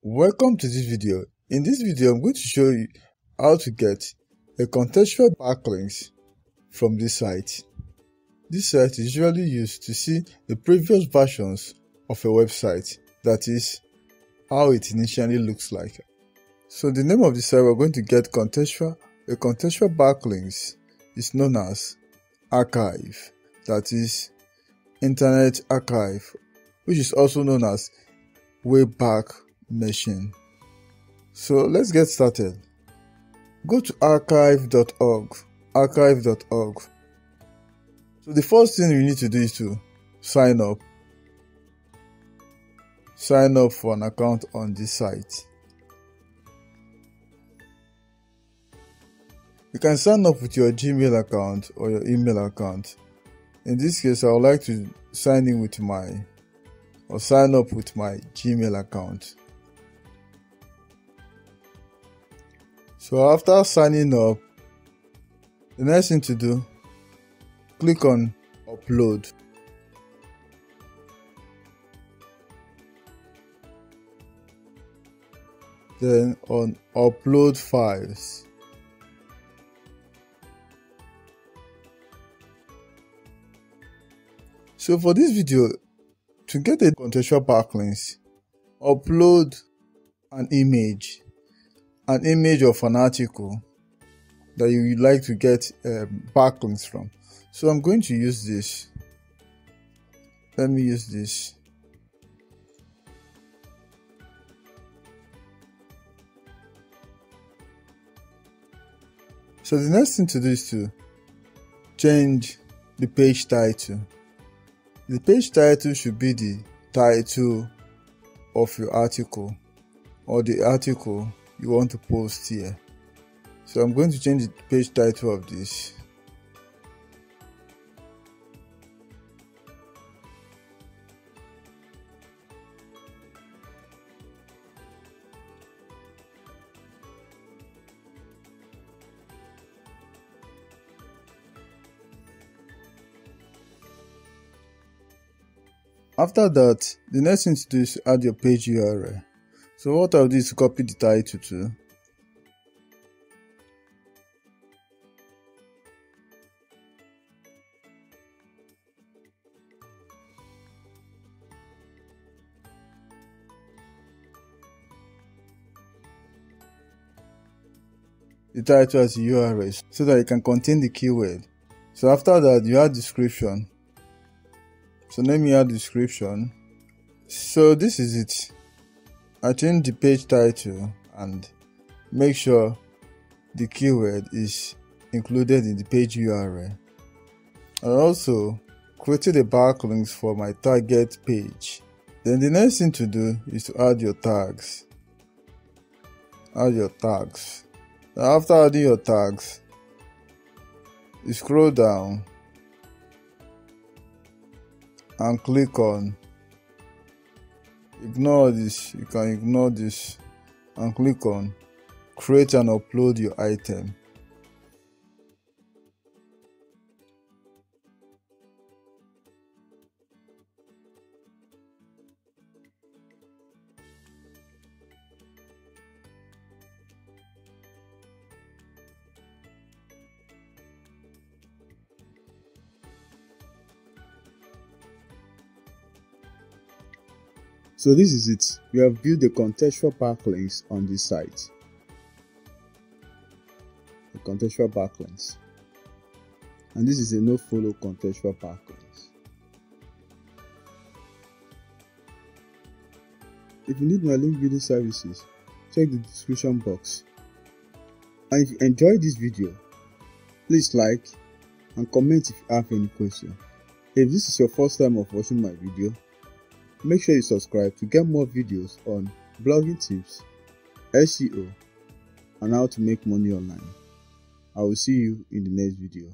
Welcome to this video. In this video, I'm going to show you how to get a contextual backlinks from this site. This site is usually used to see the previous versions of a website, that is, how it initially looks like. So the name of the site we're going to get contextual, a contextual backlinks is known as archive, that is, Internet Archive, which is also known as Wayback Machine. So let's get started. Go to archive.org. Archive.org. So the first thing you need to do is to sign up. Sign up for an account on this site. You can sign up with your Gmail account or your email account. In this case, I would like to sign in with my or sign up with my Gmail account. So after signing up, the next thing to do, click on upload. Then on upload files. So for this video, to get a contextual backlinks, upload an image, an image of an article that you would like to get um, backlinks from. So I'm going to use this. Let me use this. So the next thing to do is to change the page title. The page title should be the title of your article or the article you want to post here. So I'm going to change the page title of this. After that, the next thing to do is add your page URL. So what I'll do is copy the title to the title as a URL so that it can contain the keyword. So after that, you add description. So let me add description. So this is it. I change the page title and make sure the keyword is included in the page URL. I also created a backlinks for my target page. Then the next thing to do is to add your tags. Add your tags. After adding your tags, you scroll down and click on ignore this. You can ignore this and click on create and upload your item So this is it. We have built the contextual backlinks on this site. The contextual backlinks. And this is a no-follow contextual backlinks. If you need my link building services, check the description box. And if you enjoyed this video, please like and comment if you have any question. If this is your first time of watching my video, Make sure you subscribe to get more videos on blogging tips, SEO, and how to make money online. I will see you in the next video.